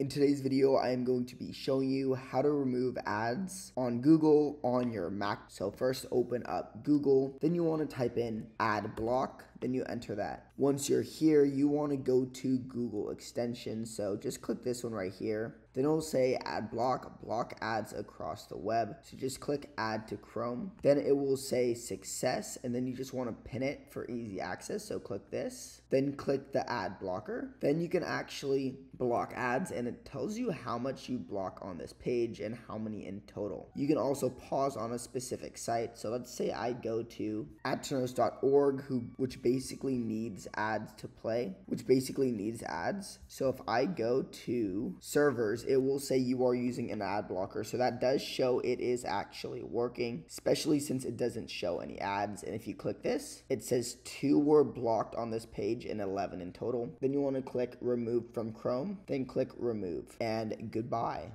In today's video, I am going to be showing you how to remove ads on Google on your Mac. So first open up Google, then you want to type in ad block, then you enter that. Once you're here, you want to go to Google extensions. So just click this one right here. Then it'll say ad block, block ads across the web. So just click add to Chrome. Then it will say success and then you just want to pin it for easy access. So click this, then click the ad blocker. Then you can actually block ads and it tells you how much you block on this page and how many in total. You can also pause on a specific site. So let's say I go to aternos.org, who which basically needs ads to play, which basically needs ads. So if I go to servers it will say you are using an ad blocker. So that does show it is actually working, especially since it doesn't show any ads. And if you click this, it says two were blocked on this page and 11 in total. Then you want to click remove from Chrome, then click remove and goodbye.